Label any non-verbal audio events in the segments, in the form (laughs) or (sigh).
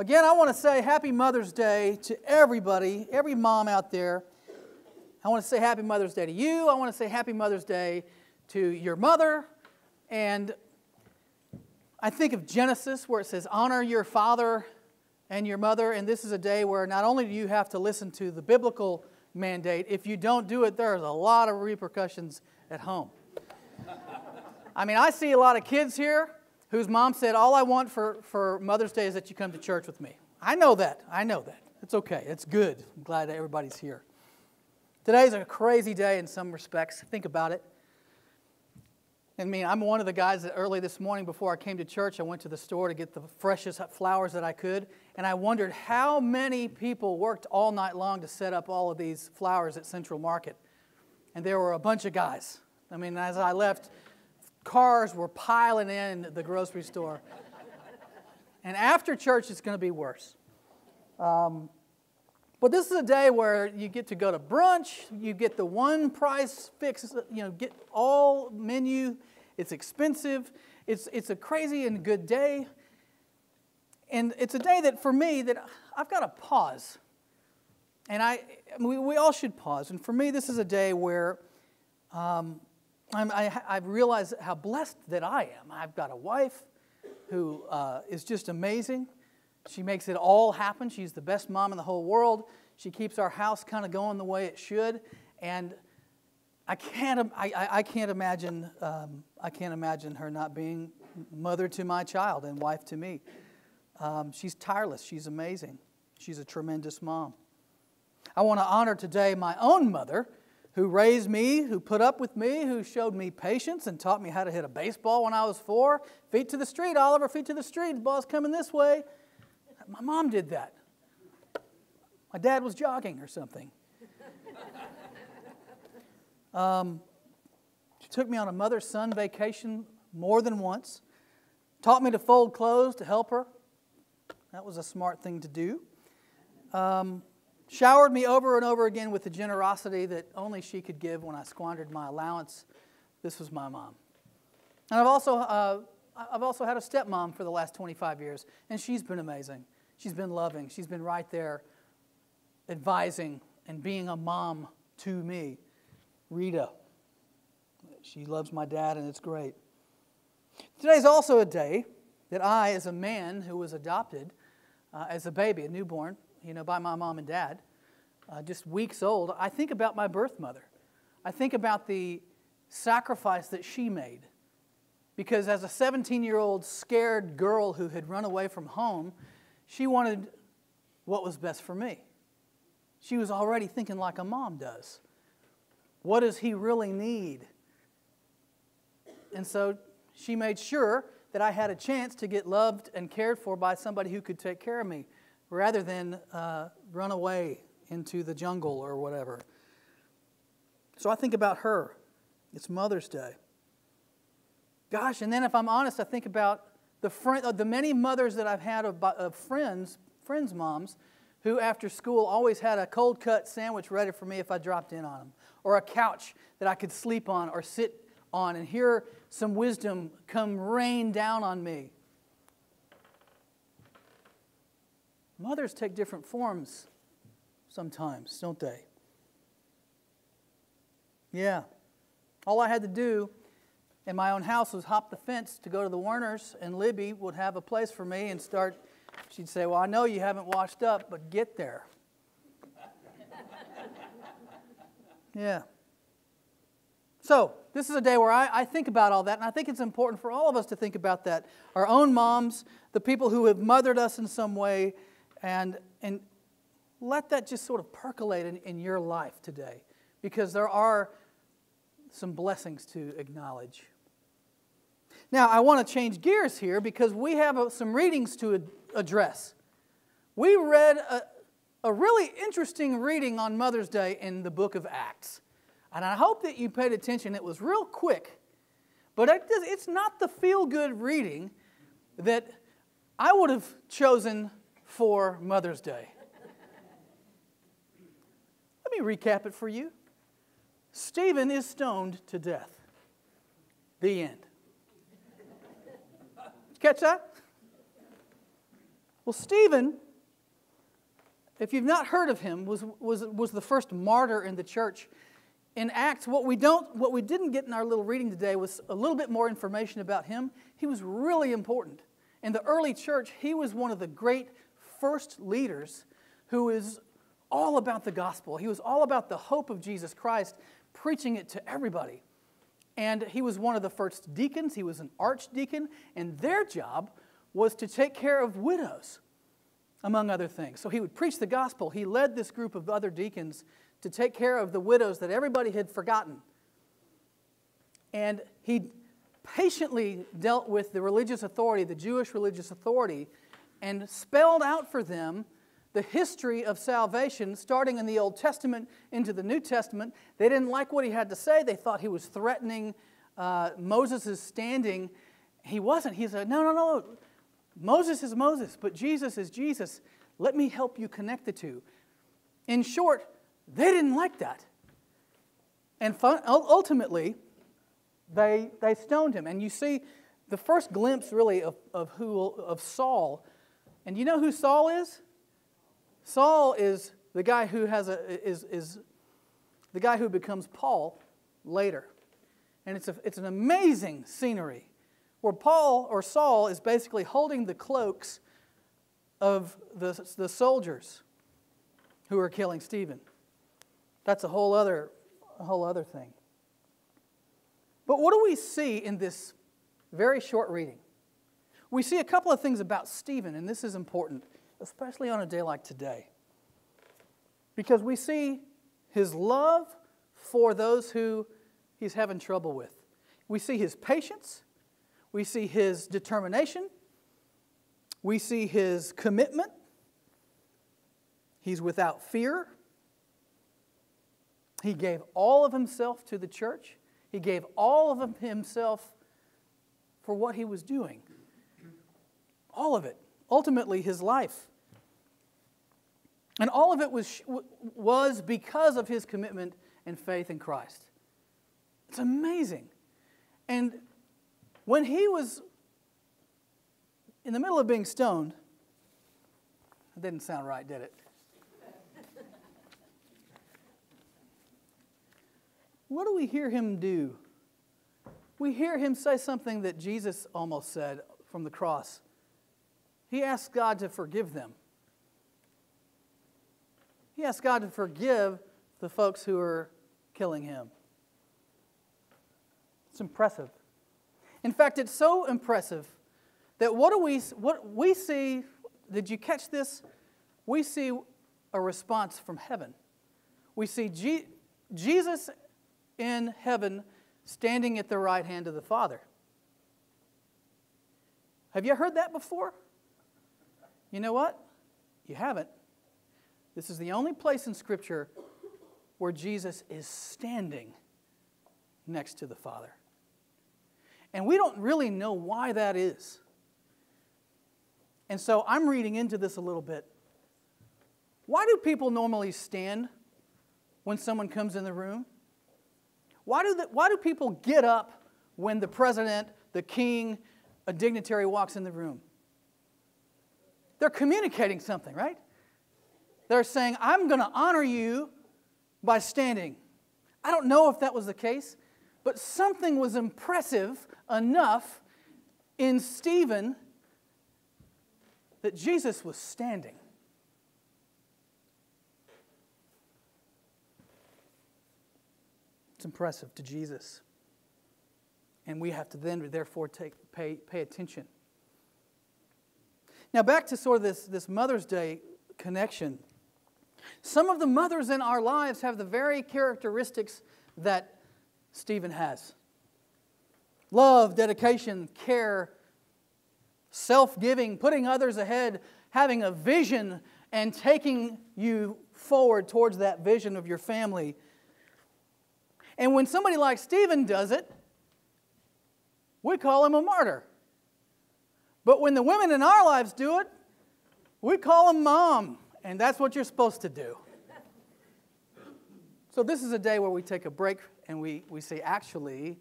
Again, I want to say happy Mother's Day to everybody, every mom out there. I want to say happy Mother's Day to you. I want to say happy Mother's Day to your mother. And I think of Genesis where it says, honor your father and your mother. And this is a day where not only do you have to listen to the biblical mandate, if you don't do it, there's a lot of repercussions at home. (laughs) I mean, I see a lot of kids here whose mom said, All I want for, for Mother's Day is that you come to church with me. I know that. I know that. It's okay. It's good. I'm glad that everybody's here. Today's a crazy day in some respects. Think about it. I mean, I'm one of the guys that early this morning before I came to church, I went to the store to get the freshest flowers that I could, and I wondered how many people worked all night long to set up all of these flowers at Central Market. And there were a bunch of guys. I mean, as I left, cars were piling in the grocery store. and after church, it's going to be worse. Um, but this is a day where you get to go to brunch, you get the one prix fixe, you know, get all menu. It's expensive. It's, it's a crazy and good day. And it's a day that for me that I've got to pause. And I, we, we all should pause. And for me, this is a day where um, I, have realized how blessed that I am. I've got a wife who uh, is just amazing. She makes it all happen. She's the best mom in the whole world. She keeps our house kind of going the way it should. And I can't, I, I can't, imagine, um, I can't imagine her not being mother to my child and wife to me. Um, she's tireless. She's amazing. She's a tremendous mom. I want to honor today my own mother who raised me, who put up with me, who showed me patience and taught me how to hit a baseball when I was four. Feet to the street, Oliver, feet to the street. The ball's coming this way. My mom did that. My dad was jogging or something. (laughs) Um, she took me on a mother son vacation more than once, taught me to fold clothes to help her. That was a smart thing to do. Um, showered me over and over again with the generosity that only she could give when I squandered my allowance. This was my mom. And I've also, uh, I've also had a stepmom for the last 25 years, and she's been amazing. She's been loving. She's been right there advising and being a mom to me. Rita. She loves my dad, and it's great. Today's also a day that I, as a man who was adopted uh, as a baby, a newborn, you know, by my mom and dad, uh, just weeks old, I think about my birth mother. I think about the sacrifice that she made. Because as a 17 year old scared girl who had run away from home, she wanted what was best for me. She was already thinking like a mom does. What does he really need? And so she made sure that I had a chance to get loved and cared for by somebody who could take care of me rather than uh, run away into the jungle or whatever. So I think about her. It's Mother's Day. Gosh, and then if I'm honest, I think about the, friend, the many mothers that I've had of, of friends, friends' moms, who after school always had a cold cut sandwich ready for me if I dropped in on them, or a couch that I could sleep on or sit on and hear some wisdom come rain down on me. Mothers take different forms sometimes, don't they? Yeah. All I had to do in my own house was hop the fence to go to the Werners, and Libby would have a place for me and start. She'd say, Well, I know you haven't washed up, but get there. (laughs) yeah. So, this is a day where I, I, think about all that, and I think it's important for all of us to think about that. Our own moms, the people who have mothered us in some way, and, and let that just sort of percolate in, in your life today because there are some blessings to acknowledge. Now, I want to change gears here because we have uh, some readings to address. We read a, a really interesting reading on Mother's Day in the book of Acts. And I hope that you paid attention. It was real quick, but it's not the feel good reading that I would have chosen for Mother's Day. Let me recap it for you. Stephen is stoned to death. The end. Catch that? Well, Stephen, if you've not heard of him, was, was, was the first martyr in the church. In Acts, what we, don't, what we didn't get in our little reading today was a little bit more information about him. He was really important. In the early church, he was one of the great first leaders who is all about the gospel. He was all about the hope of Jesus Christ, preaching it to everybody. And he was one of the first deacons, he was an archdeacon, and their job was to take care of widows, among other things. So he would preach the gospel. He led this group of other deacons to take care of the widows that everybody had forgotten. And he patiently dealt with the religious authority, the Jewish religious authority, and spelled out for them the history of salvation, starting in the Old Testament into the New Testament. They didn't like what he had to say, they thought he was threatening uh, Moses' standing. He wasn't. He said, No, no, no. Moses is Moses, but Jesus is Jesus. Let me help you connect the two. In short, they didn't like that. And ultimately, they, they stoned him. And you see the first glimpse, really, of, of, who, of Saul. And you know who Saul is? Saul is the guy who has a, is, is the guy who becomes Paul later. And it's, a, it's an amazing scenery where Paul or Saul is basically holding the cloaks of the, the soldiers who are killing Stephen. That's a whole other, a whole other thing. But what do we see in this very short reading? We see a couple of things about Stephen, and this is important, especially on a day like today. Because we see his love for those who he's having trouble with. We see his patience, we see his determination, we see his commitment. He's without fear. He gave all of himself to the church. He gave all of himself for what he was doing. All of it. Ultimately, his life. And all of it was, was because of his commitment and faith in Christ. It's amazing. And when he was in the middle of being stoned, that didn't sound right, did it? what do we hear him do? We hear him say something that Jesus almost said from the cross. He asked God to forgive them. He asked God to forgive the folks who are killing him. It's impressive. In fact, it's so impressive that what do we what we see, did you catch this? We see a response from heaven. We see G, Jesus in heaven standing at the right hand of the Father. Have you heard that before? You know what? You haven't. This is the only place in Scripture where Jesus is standing next to the Father. And we don't really know why that is. And so I'm reading into this a little bit. Why do people normally stand when someone comes in the room? Why do, the, why do people get up when the president, the king, a dignitary walks in the room? They're communicating something, right? They're saying, I'm going to honor you by standing. I don't know if that was the case, but something was impressive enough in Stephen that Jesus was standing. It's impressive to Jesus. And we have to then, therefore, take, pay, pay attention. Now, back to sort of this, this Mother's Day connection. Some of the mothers in our lives have the very characteristics that Stephen has love, dedication, care, self giving, putting others ahead, having a vision, and taking you forward towards that vision of your family. And when somebody like Stephen does it, we call him a martyr. But when the women in our lives do it, we call them mom. And that's what you're supposed to do. So, this is a day where we take a break and we, we say, actually,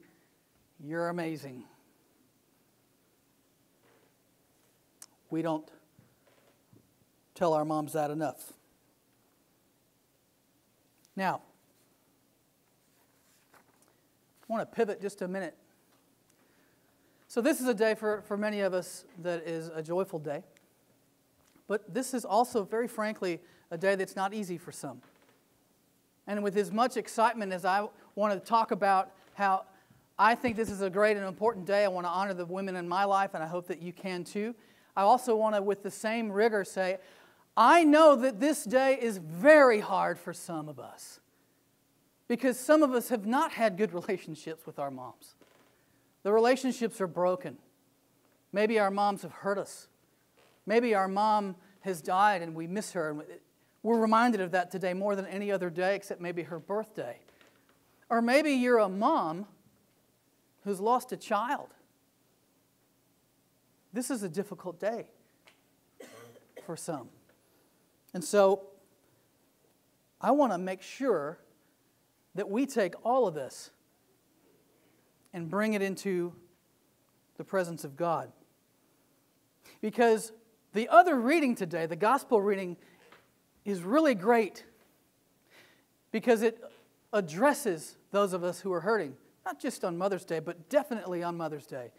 you're amazing. We don't tell our moms that enough. Now, I want to pivot just a minute. So, this is a day for, for many of us that is a joyful day. But this is also, very frankly, a day that's not easy for some. And with as much excitement as I want to talk about how I think this is a great and important day, I want to honor the women in my life, and I hope that you can too. I also want to, with the same rigor, say, I know that this day is very hard for some of us because some of us have not had good (laughs) relationships with our moms. The relationships are broken. Maybe our moms have hurt us. Maybe our mom has died and we miss her. And we're reminded of that today more than any other day, except maybe her birthday. Or maybe you're a mom who's lost a child. This is a difficult day for some. And so I want to make sure that we take all of this and bring it into the presence of God. Because the other reading today, the gospel reading, is really great because it addresses those of us who are hurting, not just on Mother's Day, but definitely on Mother's Day.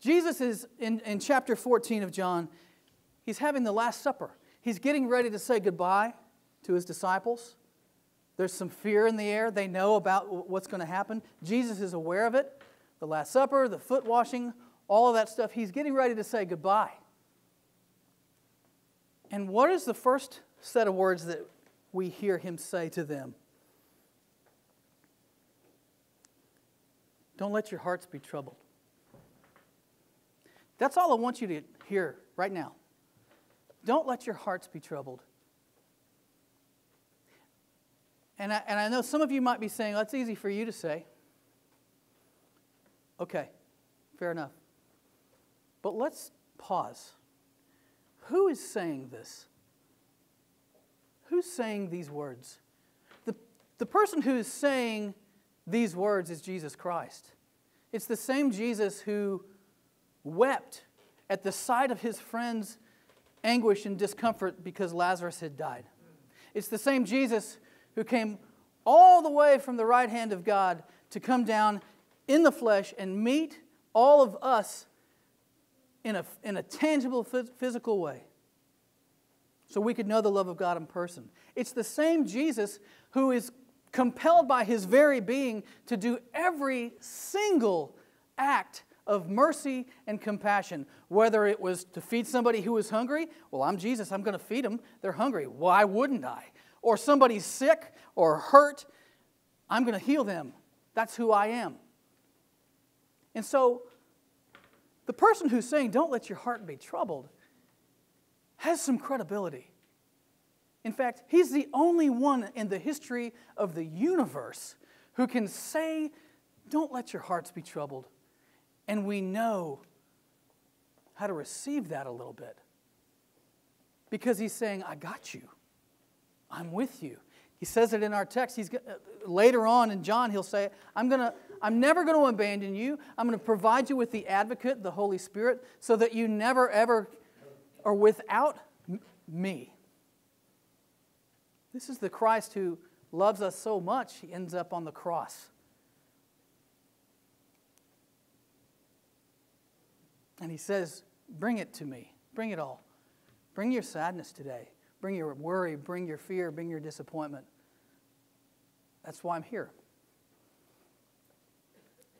Jesus is in, in chapter 14 of John, he's having the Last Supper. He's getting ready to say goodbye to his disciples. There's some fear in the air. They know about what's going to happen. Jesus is aware of it. The Last Supper, the foot washing, all of that stuff. He's getting ready to say goodbye. And what is the first set of words that we hear him say to them? Don't let your hearts be troubled. That's all I want you to hear right now. Don't let your hearts be troubled. And I, and I know some of you might be saying, well, that's easy for you to say. Okay, fair enough. But let's pause. Who is saying this? Who's saying these words? The, the person who is saying these words is Jesus Christ. It's the same Jesus who wept at the sight of his friends' anguish and discomfort because Lazarus had died. It's the same Jesus who came all the way from the right hand of God to come down in the flesh and meet all of us in a, in a tangible, physical way so we could know the love of God in person. It's the same Jesus who is compelled by his very being to do every single act of mercy and compassion. Whether it was to feed somebody who was hungry, well, I'm Jesus, I'm going to feed them. They're hungry. Why wouldn't I? Or somebody's sick or hurt, I'm going to heal them. That's who I am. And so, the person who's saying, Don't let your heart be troubled, has some credibility. In fact, he's the only one in the history of the universe who can say, Don't let your hearts be troubled. And we know how to receive that a little bit. Because he's saying, I got you, I'm with you. He says it in our text. He's uh, later on in John, he'll say, I'm gonna, I'm never going to abandon you. I'm going to provide you with the advocate, the Holy Spirit, so that you never ever are without me. This is the Christ who loves us so much, he ends up on the cross. And he says, Bring it to me. Bring it all. Bring your sadness today. Bring your worry. Bring your fear. Bring your disappointment. That's why I'm here.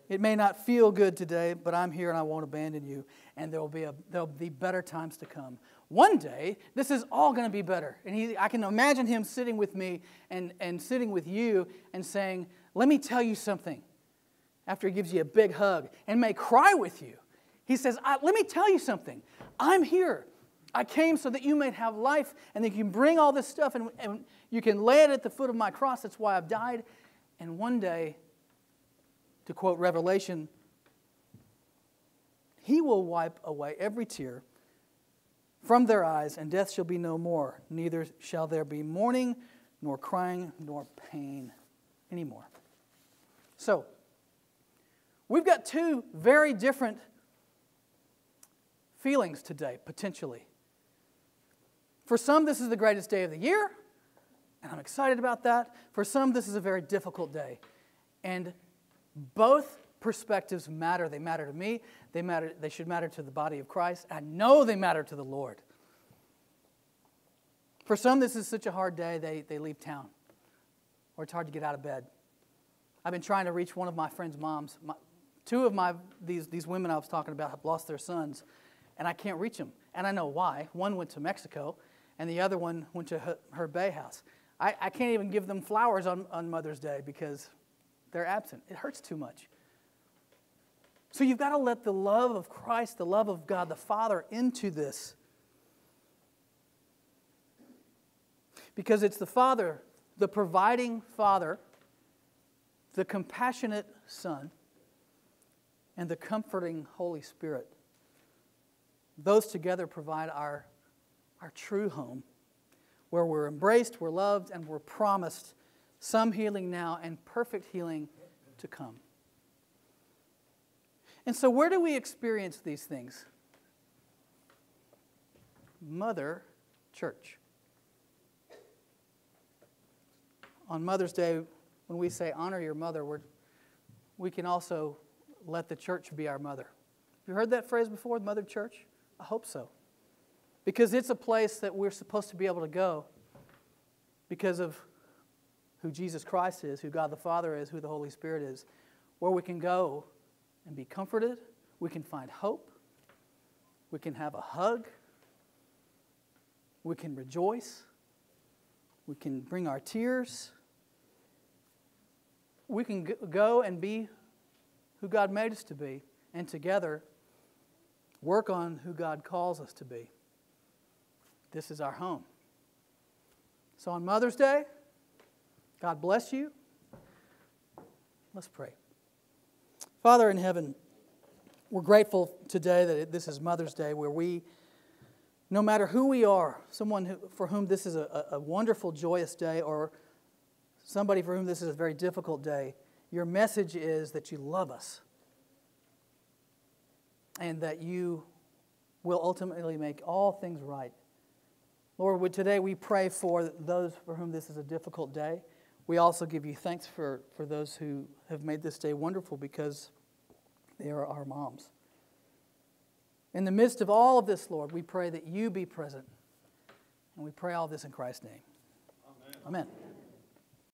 It may not feel good today, but I'm here and I won't abandon you. And there will be, a, there'll be better times to come. One day, this is all going to be better. And he, I can imagine him sitting with me and, and sitting with you and saying, Let me tell you something. After he gives you a big hug and may cry with you. He says, Let me tell you something. I'm here. I came so that you may have life and that you can bring all this stuff and, and you can lay it at the foot of my cross. That's why I've died. And one day, to quote Revelation, he will wipe away every tear from their eyes, and death shall be no more. Neither shall there be mourning, nor crying, nor pain anymore. So, we've got two very different feelings today, potentially. For some, this is the greatest day of the year, and I'm excited about that. For some, this is a very difficult day. And both perspectives matter. They matter to me, they, matter, they should matter to the body of Christ. I know they matter to the Lord. For some, this is such a hard day, they, they leave town, or it's hard to get out of bed. I've been trying to reach one of my friend's moms. My, two of my, these, these women I was talking about have lost their sons, and I can't reach them. And I know why. One went to Mexico, and the other one went to her, her Bay house. I, I can't even give them flowers on, on Mother's Day because they're absent. It hurts too much. So you've got to let the love of Christ, the love of God the Father, into this. Because it's the Father, the providing Father, the compassionate Son, and the comforting Holy Spirit. Those together provide our our true home, where we're embraced, we're loved, and we're promised some healing now and perfect healing to come. And so, where do we experience these things? Mother Church. On Mother's Day, when we say honor your mother, we can also let the church be our mother. Have you heard that phrase before, Mother Church? I hope so because it's a place that we're supposed to be able to go because of who Jesus Christ is, who God the Father is, who the Holy Spirit is, where we can go and be comforted, we can find hope, we can have a hug, we can rejoice, we can bring our tears, we can go and be who God made us to be, and together work on who God calls us to be. This is our home. So on Mother's Day, God bless you. Let's pray. Father in heaven, we're grateful today that this is Mother's Day where we, no matter who we are, someone who, for whom this is a, a wonderful, joyous day, or somebody for whom this is a very difficult day, your message is that you love us and that you will ultimately make all things right Lord, would today we pray for those for whom this is a difficult day. We also give you thanks for, for those who have made this day wonderful because they are our moms. In the midst of all of this, Lord, we pray that you be present. And we pray all this in Christ's name. Amen. Amen.